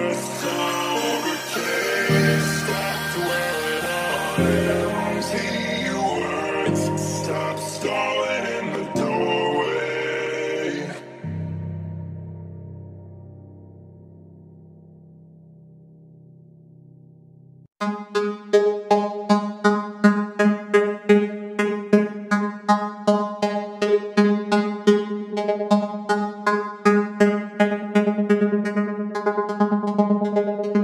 Yes. Thank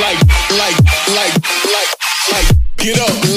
like, like, like, like, like, get up.